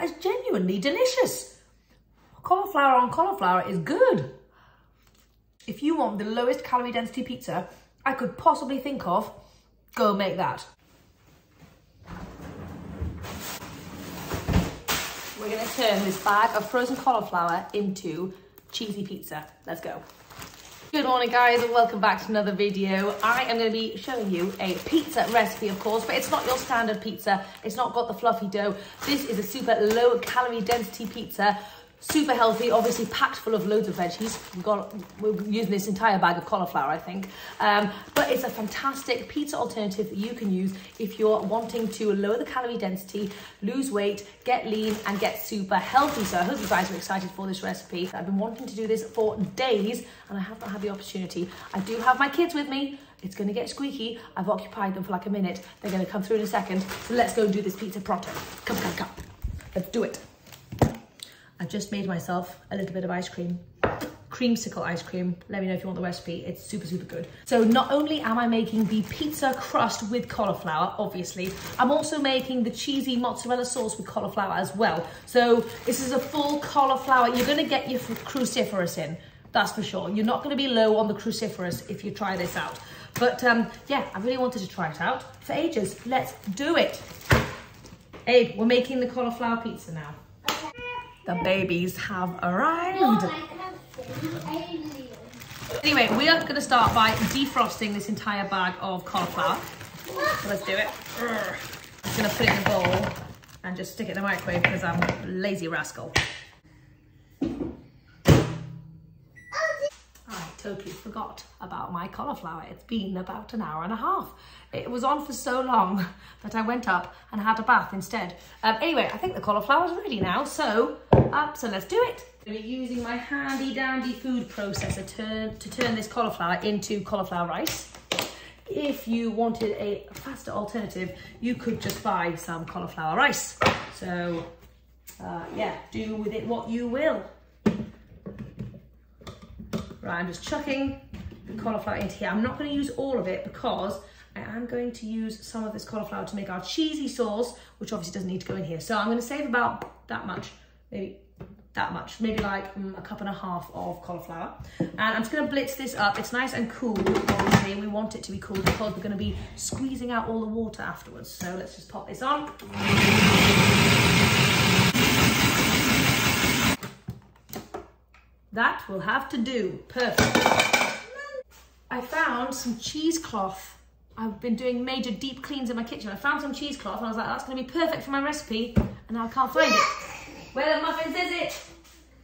That is genuinely delicious. Cauliflower on cauliflower is good. If you want the lowest calorie density pizza I could possibly think of, go make that. We're gonna turn this bag of frozen cauliflower into cheesy pizza. Let's go. Good morning guys and welcome back to another video. I am going to be showing you a pizza recipe of course, but it's not your standard pizza. It's not got the fluffy dough. This is a super low calorie density pizza super healthy, obviously packed full of loads of veggies. We've got, we're using this entire bag of cauliflower, I think. Um, but it's a fantastic pizza alternative that you can use if you're wanting to lower the calorie density, lose weight, get lean, and get super healthy. So I hope you guys are excited for this recipe. I've been wanting to do this for days, and I have not had the opportunity. I do have my kids with me. It's gonna get squeaky. I've occupied them for like a minute. They're gonna come through in a second. So let's go and do this pizza pronto. Come, come, come. Let's do it. I've just made myself a little bit of ice cream creamsicle ice cream. Let me know if you want the recipe. It's super, super good. So not only am I making the pizza crust with cauliflower, obviously, I'm also making the cheesy mozzarella sauce with cauliflower as well. So this is a full cauliflower. You're gonna get your cruciferous in, that's for sure. You're not gonna be low on the cruciferous if you try this out. But um, yeah, I really wanted to try it out for ages. Let's do it. Abe, we're making the cauliflower pizza now. The babies have arrived. Anyway, we are going to start by defrosting this entire bag of cauliflower. So let's do it. I'm going to put it in a bowl and just stick it in the microwave because I'm a lazy rascal. Totally forgot about my cauliflower. It's been about an hour and a half. It was on for so long that I went up and had a bath instead. Um, anyway, I think the cauliflower's ready now, so, uh, so let's do it. I'm to be using my handy dandy food processor to, to turn this cauliflower into cauliflower rice. If you wanted a faster alternative, you could just buy some cauliflower rice. So, uh, yeah, do with it what you will. Right, I'm just chucking the cauliflower into here. I'm not going to use all of it because I am going to use some of this cauliflower to make our cheesy sauce, which obviously doesn't need to go in here. So I'm going to save about that much, maybe that much, maybe like mm, a cup and a half of cauliflower. And I'm just going to blitz this up. It's nice and cool, obviously. We want it to be cool because we're going to be squeezing out all the water afterwards. So let's just pop this on. That will have to do. Perfect. I found some cheesecloth. I've been doing major deep cleans in my kitchen. I found some cheesecloth and I was like, that's going to be perfect for my recipe. And now I can't find it. Where the muffins is it?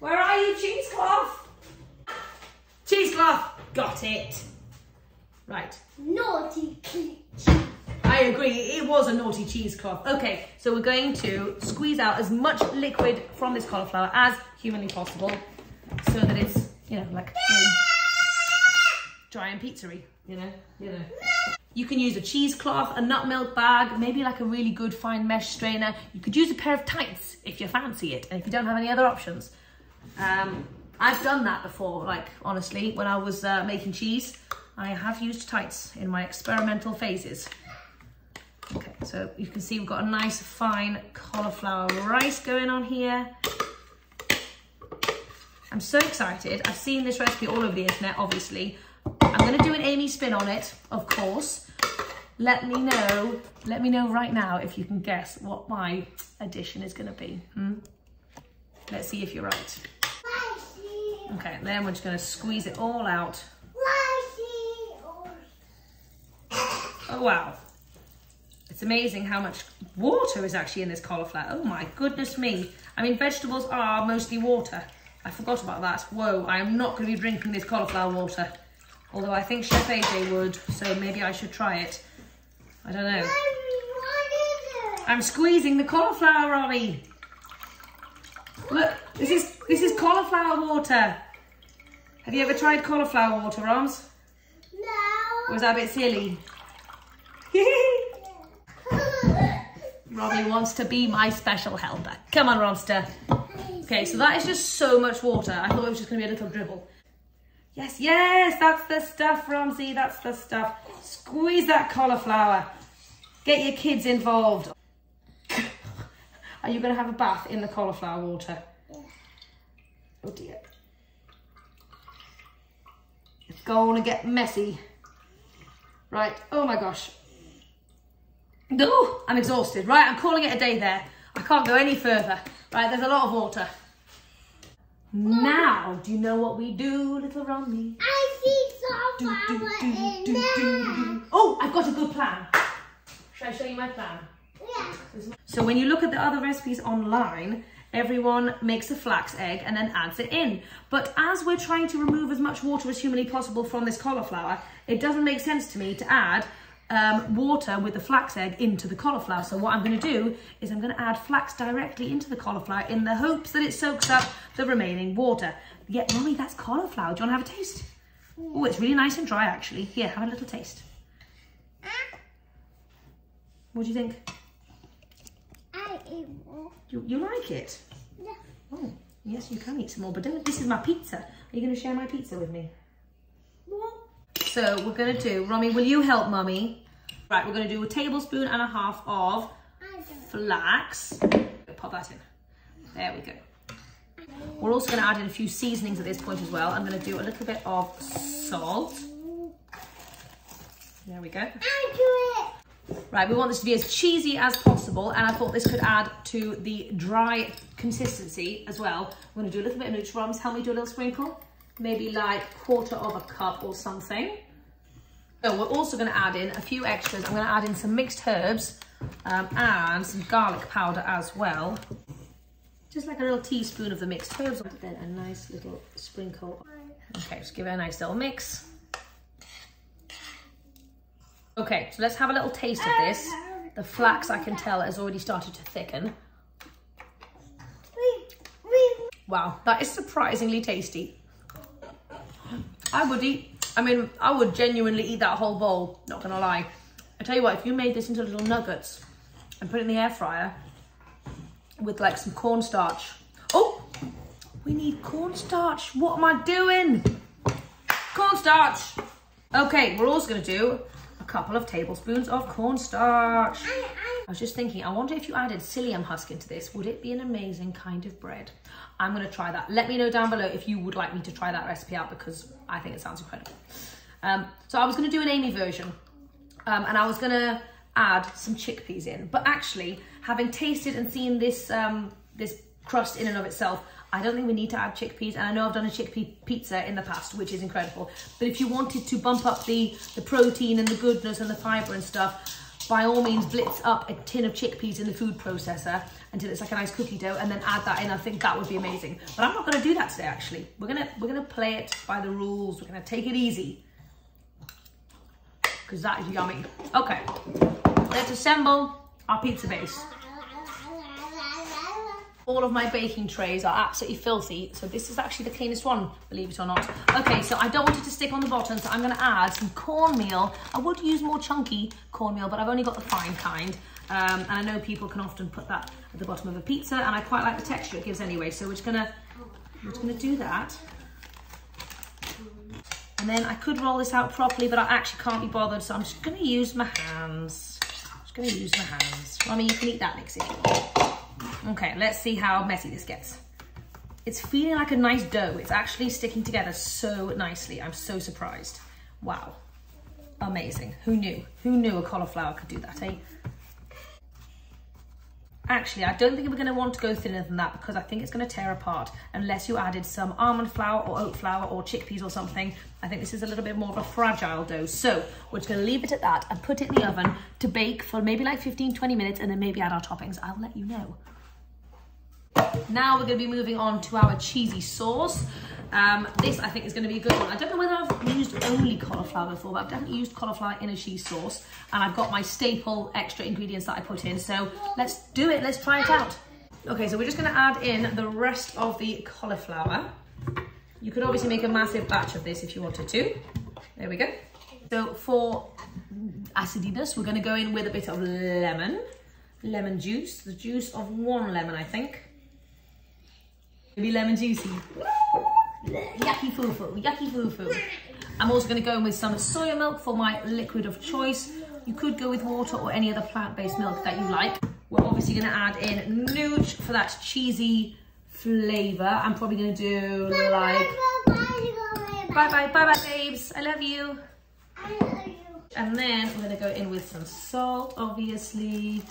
Where are you, cheesecloth? Cheesecloth. Got it. Right. Naughty cheese. I agree, it was a naughty cheesecloth. Okay, so we're going to squeeze out as much liquid from this cauliflower as humanly possible so that it's, you know, like dry and pizzery, you know, you know. You can use a cheesecloth, a nut milk bag, maybe like a really good fine mesh strainer. You could use a pair of tights if you fancy it and if you don't have any other options. Um, I've done that before, like honestly, when I was uh, making cheese, I have used tights in my experimental phases. Okay, so you can see we've got a nice fine cauliflower rice going on here. I'm so excited. I've seen this recipe all over the internet, obviously. I'm gonna do an Ami spin on it, of course. Let me know, let me know right now if you can guess what my addition is gonna be. Hmm? Let's see if you're right. Okay, then we're just gonna squeeze it all out. Oh wow. It's amazing how much water is actually in this cauliflower. Oh my goodness me. I mean, vegetables are mostly water. I forgot about that. Whoa, I am not going to be drinking this cauliflower water. Although I think Chef AJ would, so maybe I should try it. I don't know. I'm squeezing the cauliflower, Robbie. Look, this is this is cauliflower water. Have you ever tried cauliflower water, Roms? No. Or was that a bit silly? Robbie wants to be my special helper. Come on, Romster. Okay, so that is just so much water. I thought it was just gonna be a little dribble. Yes, yes, that's the stuff, Romsey, that's the stuff. Squeeze that cauliflower. Get your kids involved. Are you going to have a bath in the cauliflower water? Oh dear. It's going to get messy. Right, oh my gosh. No, I'm exhausted. Right, I'm calling it a day there. I can't go any further. Right, there's a lot of water. Now, do you know what we do, little Romy? I see Do, some do, flower do, in there. Oh, I've got a good plan. Should I show you my plan? Yeah. So when you look at the other recipes online, everyone makes a flax egg and then adds it in. But as we're trying to remove as much water as humanly possible from this cauliflower, it doesn't make sense to me to add um, water with the flax egg into the cauliflower. So what I'm going to do is I'm going to add flax directly into the cauliflower in the hopes that it soaks up the remaining water. Yeah, Mommy, that's cauliflower. Do you want to have a taste? Oh, it's really nice and dry actually. Here, have a little taste. What do you think? I eat more. You, you like it? Yeah. Oh, yes, you can eat some more, but don't, this is my pizza. Are you going to share my pizza with me? So we're going to do, Romy, will you help Mummy? Right, we're going to do a tablespoon and a half of flax. Pop that in. There we go. We're also going to add in a few seasonings at this point as well. I'm going to do a little bit of salt. There we go. Right, we want this to be as cheesy as possible, and I thought this could add to the dry consistency as well. I'm to do a little bit of Nutri-Roms. Help me do a little sprinkle. Maybe like quarter of a cup or something. So we're also going to add in a few extras. I'm going to add in some mixed herbs um, and some garlic powder as well. Just like a little teaspoon of the mixed herbs. Then a nice little sprinkle. Okay, just give it a nice little mix. Okay, so let's have a little taste of this. The flax, I can tell, has already started to thicken. Wow, that is surprisingly tasty. I would eat, I mean, I would genuinely eat that whole bowl, not gonna lie. I tell you what, if you made this into little nuggets and put it in the air fryer with like some cornstarch. Oh, we need cornstarch. What am I doing? Cornstarch. Okay, we're also gonna do a couple of tablespoons of cornstarch. I, was just thinking, I wonder if you added psyllium husk into this, would it be an amazing kind of bread? I'm gonna try that. Let me know down below if you would like me to try that recipe out because I think it sounds incredible. Um, so I was gonna do an Ami version um, and I was gonna add some chickpeas in, but actually having tasted and seen this, um, this crust in and of itself, I don't think we need to add chickpeas. And I know I've done a chickpea pizza in the past, which is incredible. But if you wanted to bump up the, the protein and the goodness and the fiber and stuff, by all means blitz up a tin of chickpeas in the food processor until it's like a nice cookie dough and then add that in. I think that would be amazing. But I'm not gonna do that today actually. We're gonna we're gonna play it by the rules. We're gonna take it easy. Because that is yummy. Okay. Let's assemble our pizza base. All of my baking trays are absolutely filthy, so this is actually the cleanest one, believe it or not. Okay, so I don't want it to stick on the bottom, so I'm gonna add some cornmeal. I would use more chunky cornmeal, but I've only got the fine kind. Um, and I know people can often put that at the bottom of a pizza, and I quite like the texture it gives anyway, so we're just gonna, we're just gonna do that. And then I could roll this out properly, but I actually can't be bothered, so I'm just gonna use my hands. just gonna use my hands. Mommy, you can eat that mix if you want. Okay, let's see how messy this gets. It's feeling like a nice dough. It's actually sticking together so nicely. I'm so surprised. Wow. Amazing. Who knew? Who knew a cauliflower could do that, eh? Actually, I don't think we're going to want to go thinner than that because I think it's going to tear apart unless you added some almond flour or oat flour or chickpeas or something. I think this is a little bit more of a fragile dough. So we're just going to leave it at that and put it in the oven to bake for maybe like 15, 20 minutes and then maybe add our toppings. I'll let you know. Now we're going to be moving on to our cheesy sauce. Um, this I think is going to be a good one. I don't know whether I've used only cauliflower before, but I've definitely used cauliflower in a cheese sauce. And I've got my staple extra ingredients that I put in. So let's do it. Let's try it out. Okay, so we're just going to add in the rest of the cauliflower. You could obviously make a massive batch of this if you wanted to. There we go. So for acidiness, we're going to go in with a bit of lemon. Lemon juice. The juice of one lemon, I think. Maybe lemon juicy. Yucky foo-foo, yucky foo-foo. I'm also going to go in with some soya milk for my liquid of choice. You could go with water or any other plant-based milk that you like. We're obviously gonna add in nooch for that cheesy flavor. I'm probably gonna do like, bye bye, bye bye babes, I love you. I love you. And then we're gonna go in with some salt, obviously.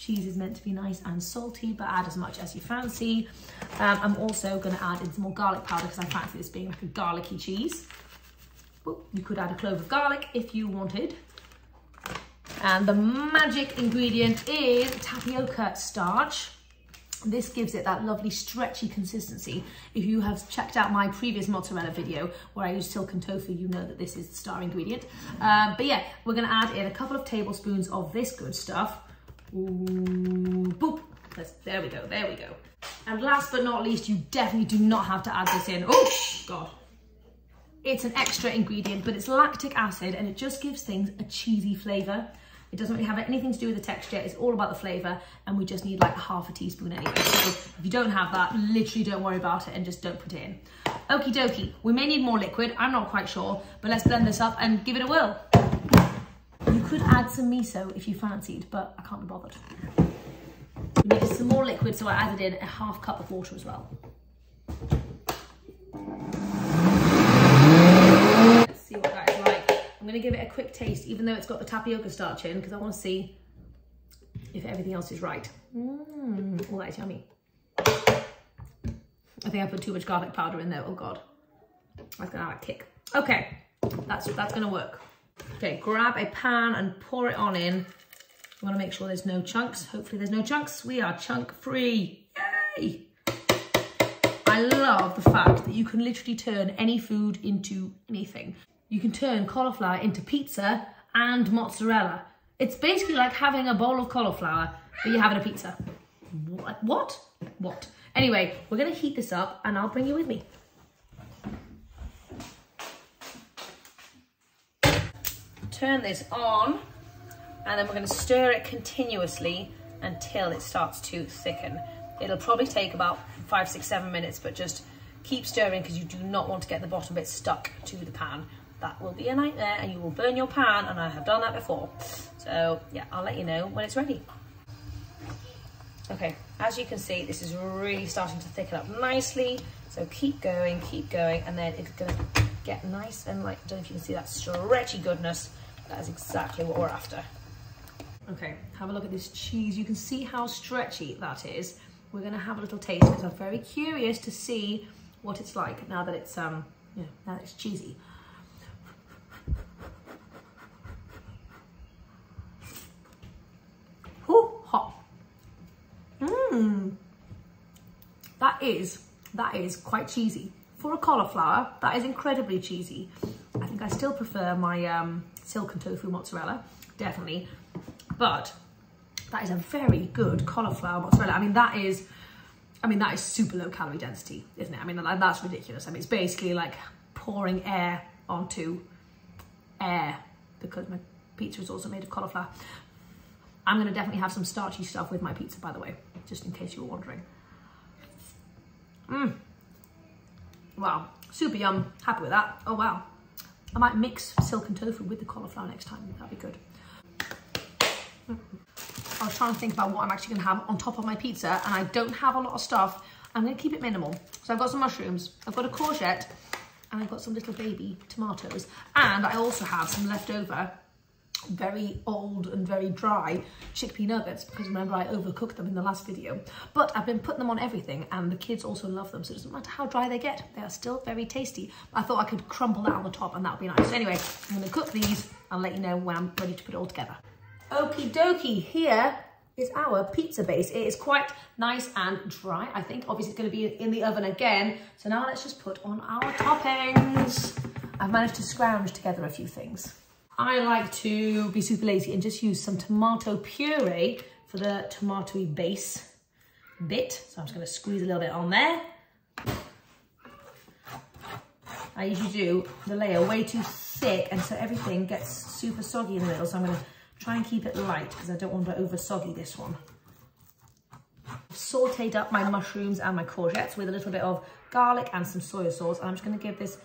Cheese is meant to be nice and salty, but add as much as you fancy. Um, I'm also gonna add in some more garlic powder because I fancy this being like a garlicky cheese. You could add a clove of garlic if you wanted. And the magic ingredient is tapioca starch. This gives it that lovely stretchy consistency. If you have checked out my previous mozzarella video where I used silken tofu, you know that this is the star ingredient. Um, but yeah, we're gonna add in a couple of tablespoons of this good stuff. Ooh, boop. Let's, there we go, there we go. And last but not least, you definitely do not have to add this in. Oh, God. It's an extra ingredient, but it's lactic acid and it just gives things a cheesy flavour. It doesn't really have anything to do with the texture. It's all about the flavour and we just need like half a teaspoon anyway. So if you don't have that, literally don't worry about it and just don't put it in. Okie dokie. We may need more liquid. I'm not quite sure, but let's blend this up and give it a whirl. You could add some miso if you fancied, but I can't be bothered. We needed some more liquid, so I added in a half cup of water as well. Let's see what that is like. I'm gonna give it a quick taste, even though it's got the tapioca starch in, because I wanna see if everything else is right. Mmm, oh, that is yummy. I think I put too much garlic powder in there, oh God. That's gonna have a kick. Okay, that's, that's gonna work. Okay, grab a pan and pour it on in. You wanna make sure there's no chunks. Hopefully there's no chunks. We are chunk free, yay! I love the fact that you can literally turn any food into anything. You can turn cauliflower into pizza and mozzarella. It's basically like having a bowl of cauliflower, but you're having a pizza. What? What? What? Anyway, we're gonna heat this up and I'll bring you with me. Turn this on and then we're gonna stir it continuously until it starts to thicken. It'll probably take about five, six, seven minutes, but just keep stirring because you do not want to get the bottom bit stuck to the pan. That will be a nightmare and you will burn your pan and I have done that before. So yeah, I'll let you know when it's ready. Okay, as you can see, this is really starting to thicken up nicely. So keep going, keep going, and then it's gonna get nice and like, I don't know if you can see that stretchy goodness. That is exactly what we're after. Okay, have a look at this cheese. You can see how stretchy that is. We're gonna have a little taste because I'm very curious to see what it's like now that it's um, now that it's cheesy. Ooh, hot. Mmm. That is, that is quite cheesy. For a cauliflower, that is incredibly cheesy. I think I still prefer my um, silken tofu mozzarella, definitely. But that is a very good cauliflower mozzarella. I mean, that is, I mean, that is super low calorie density, isn't it? I mean, that's ridiculous. I mean, it's basically like pouring air onto air because my pizza is also made of cauliflower. I'm gonna definitely have some starchy stuff with my pizza, by the way, just in case you were wondering. Mmm. Wow, super yum. Happy with that. Oh, wow. I might mix silken tofu with the cauliflower next time. That'd be good. I was trying to think about what I'm actually gonna have on top of my pizza and I don't have a lot of stuff. I'm gonna keep it minimal. So I've got some mushrooms, I've got a courgette, and I've got some little baby tomatoes. And I also have some leftover very old and very dry chickpea nuggets because remember I overcooked them in the last video. But I've been putting them on everything and the kids also love them so it doesn't matter how dry they get, they are still very tasty. I thought I could crumble that on the top and that would be nice. So anyway, I'm going to cook these and let you know when I'm ready to put it all together. Okie dokie, here is our pizza base. It is quite nice and dry, I think. Obviously, it's going to be in the oven again. So now let's just put on our toppings. I've managed to scrounge together a few things. I like to be super lazy and just use some tomato puree for the tomato base bit. So I'm just going to squeeze a little bit on there. I usually do the layer way too thick and so everything gets super soggy in the middle. So I'm going to try and keep it light because I don't want to over soggy this one. I've sauteed up my mushrooms and my courgettes with a little bit of garlic and some soy sauce. And I'm just going to give this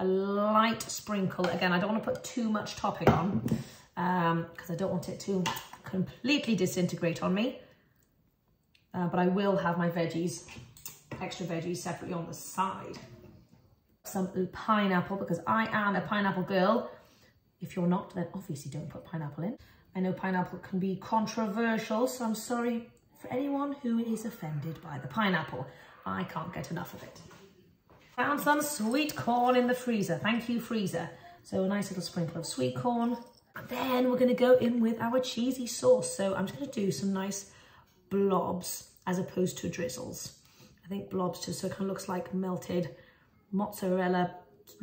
a light sprinkle. Again, I don't want to put too much topping on because um, I don't want it to completely disintegrate on me. Uh, but I will have my veggies, extra veggies separately on the side. Some pineapple because I am a pineapple girl. If you're not, then obviously don't put pineapple in. I know pineapple can be controversial, so I'm sorry for anyone who is offended by the pineapple. I can't get enough of it. Found some sweet corn in the freezer. Thank you, freezer. So a nice little sprinkle of sweet corn. Then we're going to go in with our cheesy sauce. So I'm just going to do some nice blobs as opposed to drizzles. I think blobs just so it kind of looks like melted mozzarella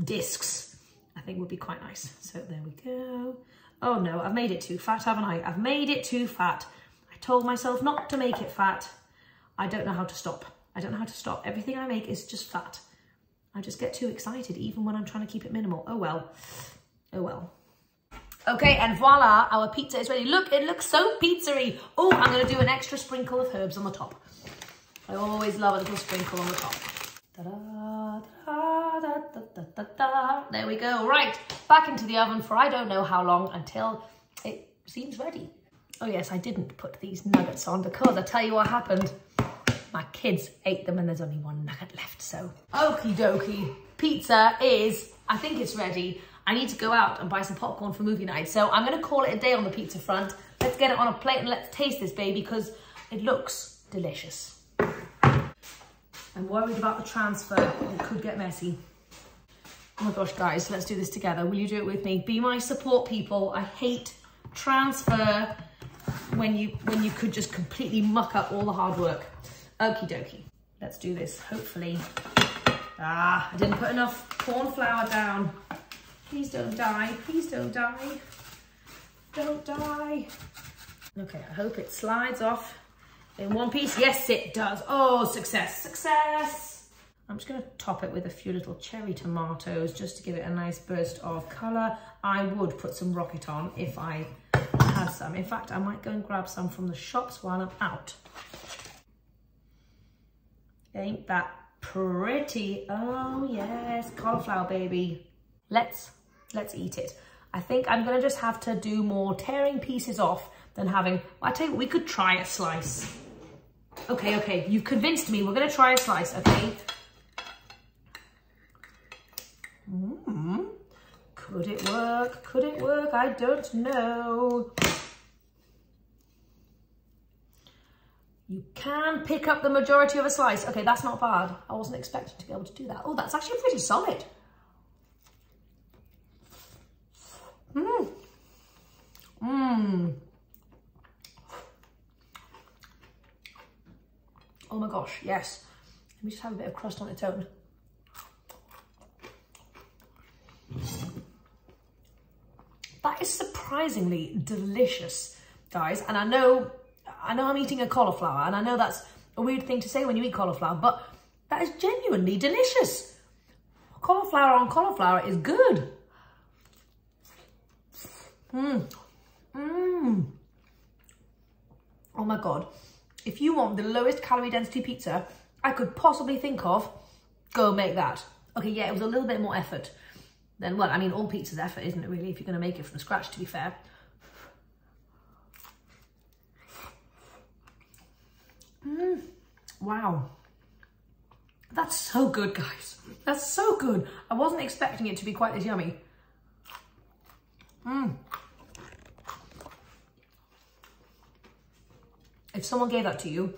discs. I think would be quite nice. So there we go. Oh no, I've made it too fat, haven't I? I've made it too fat. I told myself not to make it fat. I don't know how to stop. I don't know how to stop. Everything I make is just fat. I just get too excited even when I'm trying to keep it minimal. Oh well. Oh well. Okay, and voila, our pizza is ready. Look, it looks so pizzery. Oh, I'm to do an extra sprinkle of herbs on the top. I always love a little sprinkle on the top. Da -da, da, there we go. Right, back into the oven for I don't know how long until it seems ready. Oh yes, I didn't put these nuggets on because I tell you what happened. My kids ate them and there's only one nugget left, so. Okie dokie, pizza is, I think it's ready. I need to go out and buy some popcorn for movie night. So I'm gonna call it a day on the pizza front. Let's get it on a plate and let's taste this baby because it looks delicious. I'm worried about the transfer. It could get messy. Oh my gosh, guys, let's do this together. Will you do it with me? Be my support people. I hate transfer when you when you could just completely muck up all the hard work. Okie dokie. Let's do this, hopefully. Ah, I didn't put enough corn flour down. Please don't die. Please don't die. Don't die. Okay, I hope it slides off in one piece. Yes, it does. Oh, success, success. I'm just going to top it with a few little cherry tomatoes just to give it a nice burst of colour. I would put some rocket on if I had some. In fact, I might go and grab some from the shops while I'm out. Ain't that pretty? Oh yes, cauliflower baby. Let's, let's eat it. I think I'm gonna just have to do more tearing pieces off than having, well, I tell you we could try a slice. Okay, okay, you've convinced me. We're gonna try a slice, okay? Mm. Could it work? Could it work? I don't know. You can pick up the majority of a slice. Okay, that's not bad. I wasn't expecting to be able to do that. Oh, that's actually pretty solid. Mmm. Mmm. Oh my gosh, yes. Let me just have a bit of crust on its own. That is surprisingly delicious, guys. And I know, I know I'm eating a cauliflower and I know that's a weird thing to say when you eat cauliflower, but that is genuinely delicious. Cauliflower on cauliflower is good. Mmm. Mmm. Oh my God. If you want the lowest calorie density pizza I could possibly think of, go make that. Okay, yeah, it was a little bit more effort than, well, I mean, all pizza's effort, isn't it really, if you're going to make it from scratch, to be fair. Mmm. Wow. That's so good, guys. That's so good. I wasn't expecting it to be quite as yummy. Mmm. If someone gave that to you,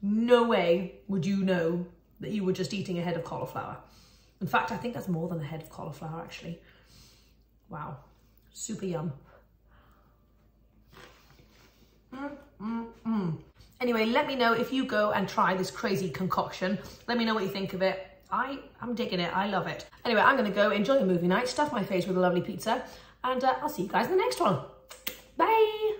no way would you know that you were just eating a head of cauliflower. In fact, I think that's more than a head of cauliflower, actually. Wow, super yum. Mm, mm, mm. Anyway, let me know if you go and try this crazy concoction. Let me know what you think of it. I, I'm digging it. I love it. Anyway, I'm going to go enjoy a movie night, stuff my face with a lovely pizza, and uh, I'll see you guys in the next one. Bye!